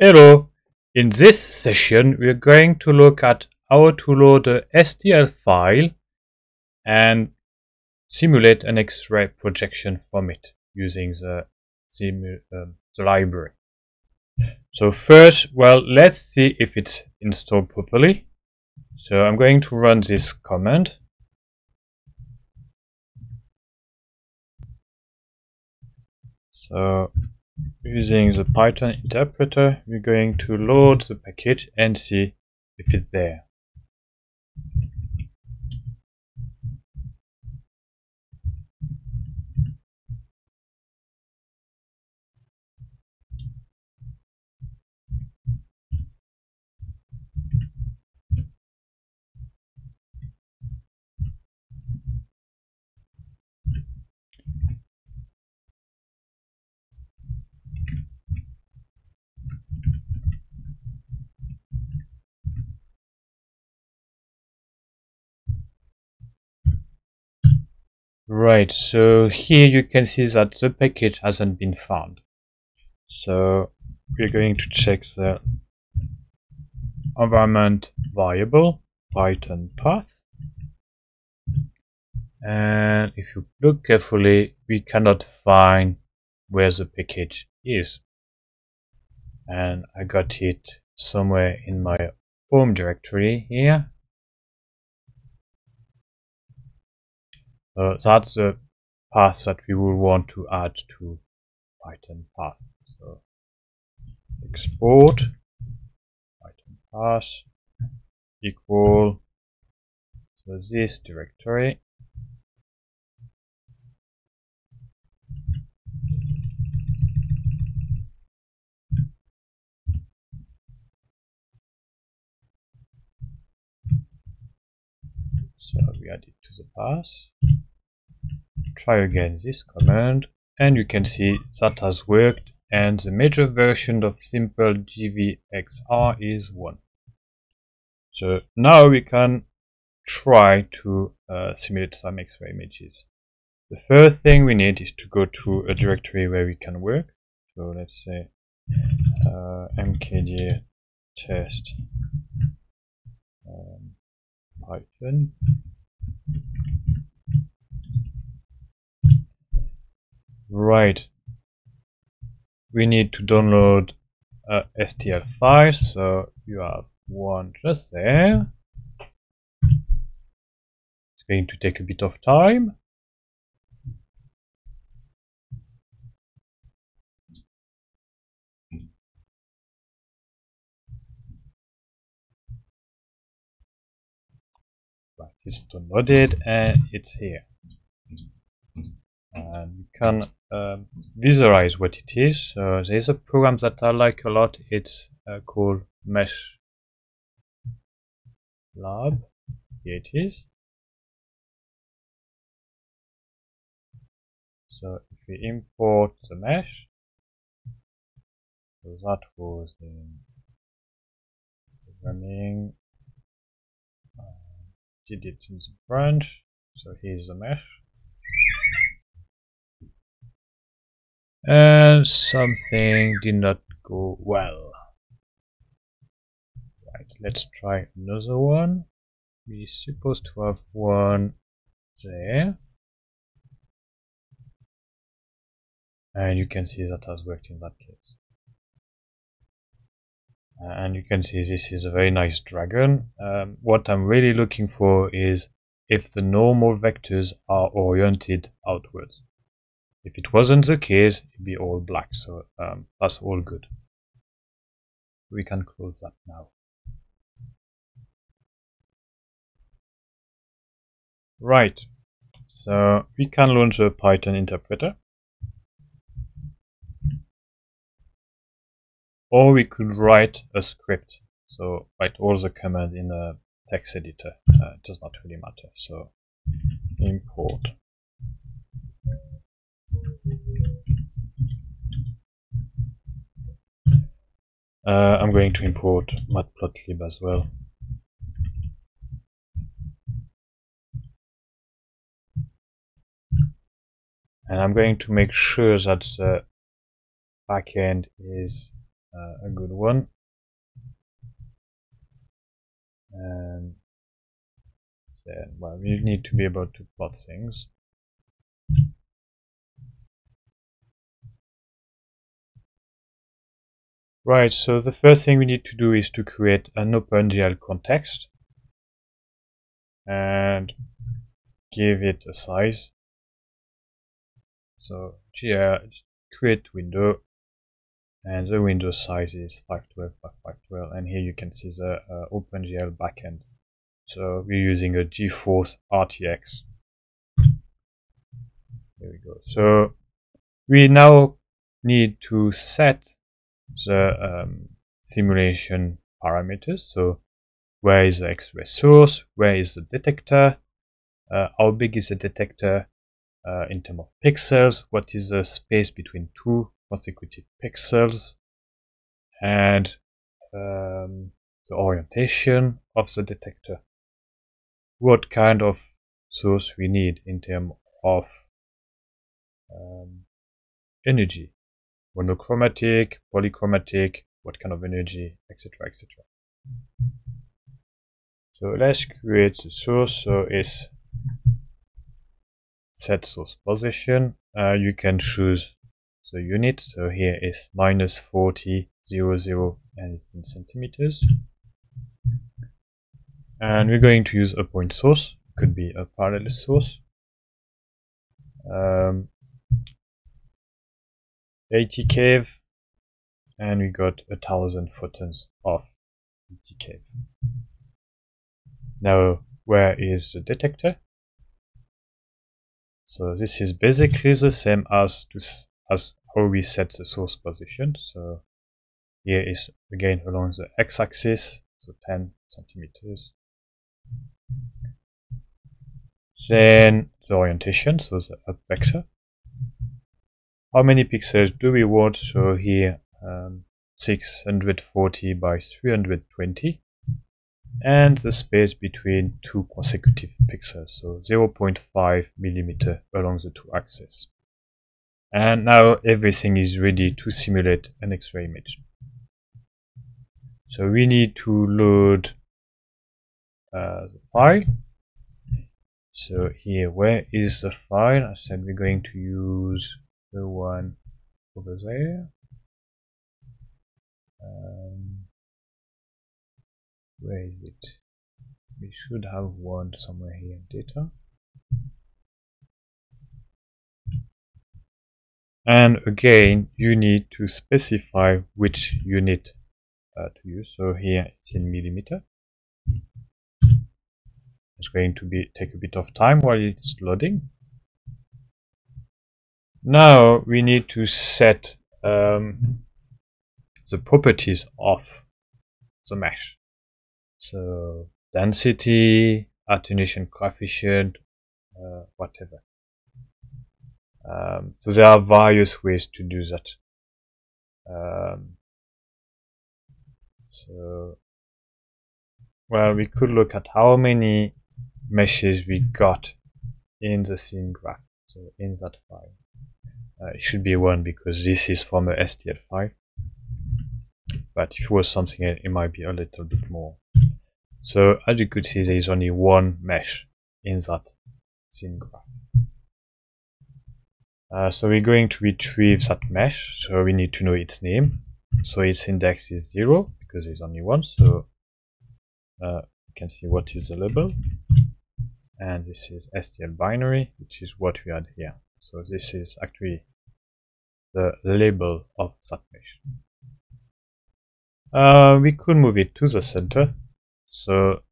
Hello! In this session we're going to look at how to load a STL file and simulate an X-ray projection from it using the, um, the library. So first, well, let's see if it's installed properly. So I'm going to run this command. So Using the Python interpreter, we're going to load the package and see if it's there. Right, so here you can see that the package hasn't been found. So we're going to check the environment variable, Python path. And if you look carefully, we cannot find where the package is. And I got it somewhere in my home directory here. Uh, that's the path that we will want to add to Python path. So export Python path equal so this directory So we add it to the path try again this command and you can see that has worked and the major version of simple GVXR is 1. So now we can try to uh, simulate some X-ray images. The first thing we need is to go to a directory where we can work. So let's say uh, test um, python Right. We need to download a STL file, so you have one just there. It's going to take a bit of time. Right, it's downloaded and it's here. And you can um, visualize what it is. Uh, there's a program that I like a lot. It's uh, called Mesh Lab. Here it is. So if we import the mesh, so that was in programming, uh, did it in the branch. So here's the mesh. And something did not go well. Right, let's try another one. We're supposed to have one there. And you can see that has worked in that case. and you can see this is a very nice dragon. Um, what I'm really looking for is if the normal vectors are oriented outwards. If it wasn't the case, it'd be all black, so um, that's all good. We can close that now. Right, so we can launch a Python interpreter. Or we could write a script, so write all the command in a text editor. Uh, it does not really matter. So import uh, I'm going to import matplotlib as well. And I'm going to make sure that the backend is uh, a good one. And then, well, we need to be able to plot things. Right, so the first thing we need to do is to create an OpenGL context and give it a size. So GL create window and the window size is 512 by 512 and here you can see the uh, OpenGL backend. So we're using a GeForce RTX. There we go. So we now need to set the um, simulation parameters. So where is the X-ray source? Where is the detector? Uh, how big is the detector uh, in terms of pixels? What is the space between two consecutive pixels? And um, the orientation of the detector. What kind of source we need in terms of um, energy monochromatic, polychromatic, what kind of energy, etc. etc. So let's create the source. So it's set source position. Uh, you can choose the unit. So here is minus 40, 0, 0, and it's in centimeters. And we're going to use a point source. Could be a parallel source. Um, 80 keV and we got a thousand photons of 80 keV. Now where is the detector? So this is basically the same as to, as how we set the source position. So here is again along the x-axis, so 10 centimeters. Then the orientation, so the up vector how many pixels do we want? So here um, 640 by 320 and the space between two consecutive pixels so 0.5 millimeter along the two axes. And now everything is ready to simulate an x-ray image. So we need to load uh, the file. So here where is the file? I said we're going to use the one over there. Um, where is it? We should have one somewhere here data. And again, you need to specify which unit uh, to use. So here it's in millimeter. It's going to be take a bit of time while it's loading. Now we need to set um, the properties of the mesh. So density, attenuation coefficient, uh, whatever. Um, so there are various ways to do that. Um, so, well, we could look at how many meshes we got in the scene graph, so in that file. Uh, it should be one because this is from a STL file. But if it was something it might be a little bit more. So as you could see, there is only one mesh in that scene graph. Uh, so we're going to retrieve that mesh. So we need to know its name. So its index is zero because there's only one. So uh, you can see what is the label. And this is STL binary, which is what we had here. So this is actually the label of that mesh. Uh, we could move it to the center. So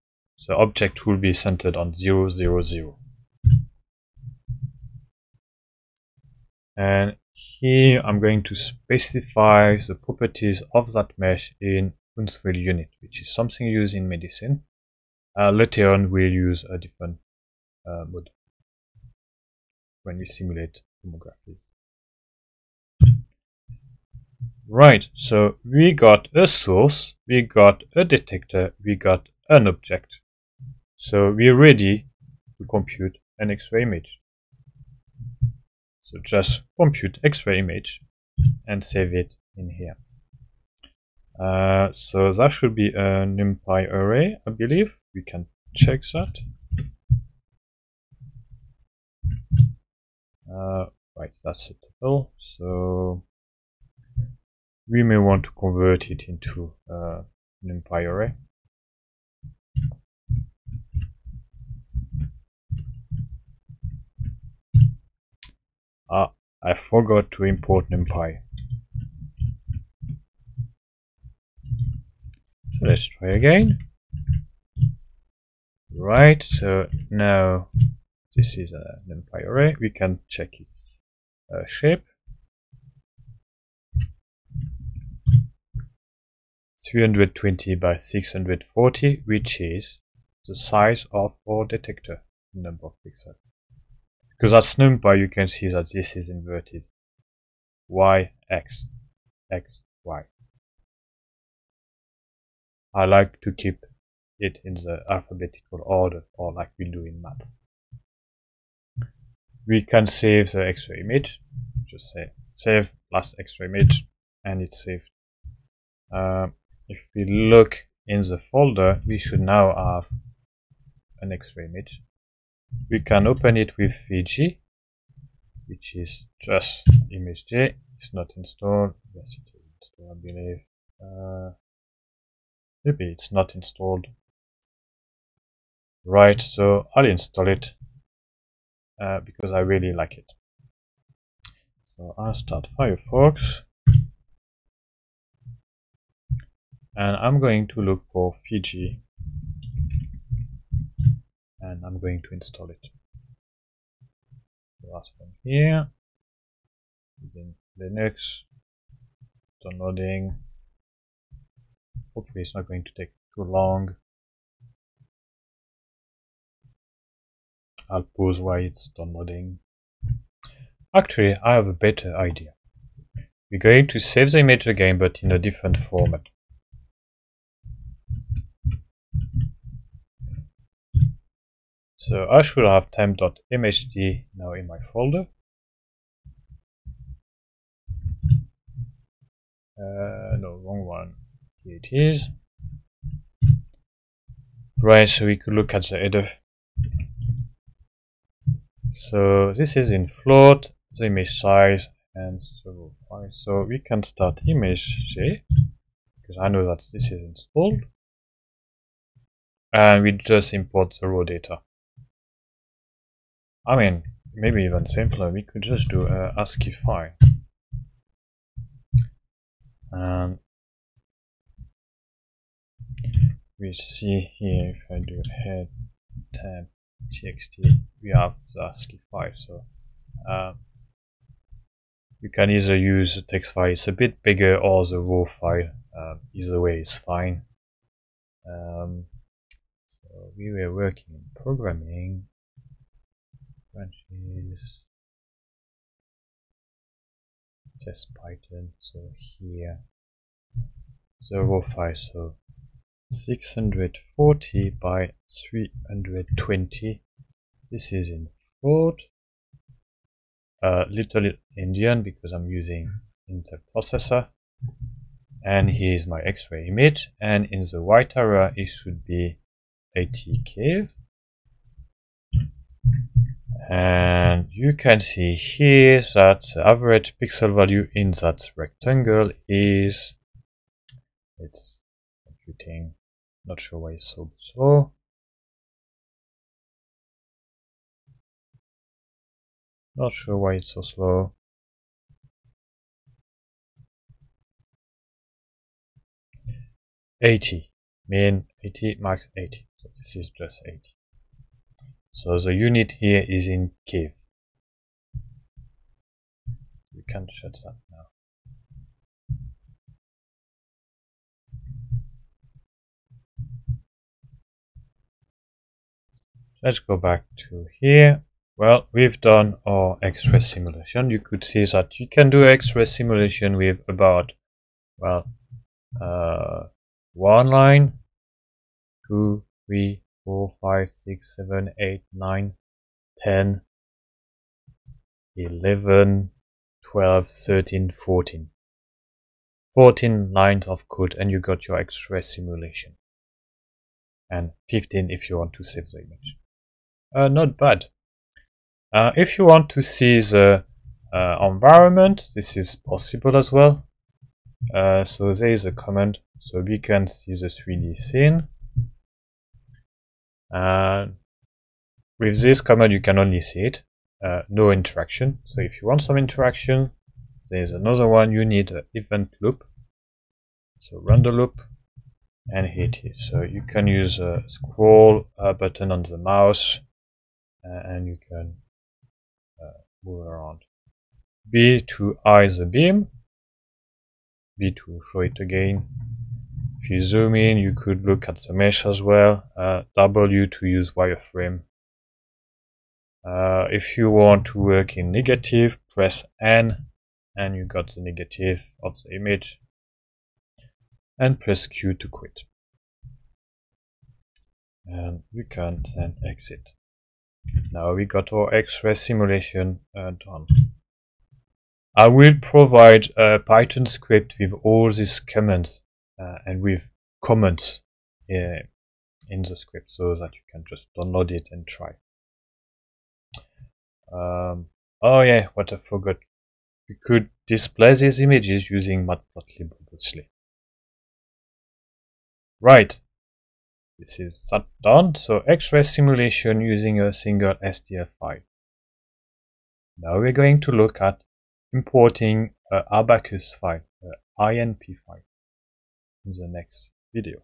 the object will be centered on 0, 0, 0. And here I'm going to specify the properties of that mesh in Hounsfield unit, which is something used in medicine. Uh, later on, we'll use a different uh, mode when we simulate tomography. Right, so we got a source, we got a detector, we got an object. So we're ready to compute an X-ray image. So just compute X-ray image and save it in here. Uh, so that should be a NumPy array, I believe. We can check that. Uh, right, that's a tuple. So we may want to convert it into a NumPy array. Ah, I forgot to import NumPy. So let's try again. Right, so now this is a NumPy array. We can check its uh, shape. 320 by 640, which is the size of our detector number of pixels. Because as NumPy, you can see that this is inverted. Y, X, X, Y. I like to keep it in the alphabetical order, or like we do in math. We can save the X-ray image. Just say save last X-ray image, and it's saved. Uh, if we look in the folder, we should now have an X-ray image. We can open it with Fiji, which is just ImageJ. It's not installed. Yes, it is installed, I believe. Uh, maybe it's not installed. Right, so I'll install it uh, because I really like it. So I'll start Firefox. And I'm going to look for Fiji and I'm going to install it. Last one here using Linux downloading. Hopefully it's not going to take too long. I'll pause while it's downloading. Actually, I have a better idea. We're going to save the image again, but in a different format. So I should have temp.mhd now in my folder. Uh, no, wrong one. Here it is. Right, so we could look at the header. So this is in float, the image size, and so on. So we can start ImageJ because I know that this is installed, and we just import the raw data. I mean, maybe even simpler, we could just do a ASCII file. And we see here if I do head tab txt, we have the ASCII file. So uh, you can either use a text file, it's a bit bigger, or the raw file. Uh, either way is fine. Um, so we were working in programming branches test python so here. The raw file so 640 by 320 this is in float a little endian because I'm using Intel processor and here's my x-ray image. And in the white area it should be 80k and you can see here that the average pixel value in that rectangle is it's computing not sure why it's so slow not sure why it's so slow Eighty, mean eighty, max eighty. So this is just eighty. So the unit here is in keV. We can shut that now. Let's go back to here. Well, we've done our X-ray simulation. You could see that you can do X-ray simulation with about, well, uh, one line, two, three, 4, 5, 6, 7, 8, 9, 10, 11, 12, 13, 14. 14 lines of code and you got your X-ray simulation. And 15 if you want to save the image. Uh, not bad. Uh, if you want to see the uh, environment, this is possible as well. Uh, so there is a command so we can see the 3D scene. And with this command you can only see it, uh, no interaction. So if you want some interaction, there's another one you need an event loop. So run the loop and hit it. So you can use a scroll uh, button on the mouse uh, and you can uh, move around. B to eye the beam, B to show it again. If you zoom in, you could look at the mesh as well. Uh, w to use wireframe. Uh, if you want to work in negative, press N and you got the negative of the image and press Q to quit. And we can then exit. Now we got our X-ray simulation uh, done. I will provide a Python script with all these commands uh, and with comments uh, in the script so that you can just download it and try. Um, oh yeah, what I forgot. We could display these images using Matplotlib obviously. Right. This is that done. So X-ray simulation using a single STL file. Now we're going to look at importing a Abaqus file, an INP file, in the next video.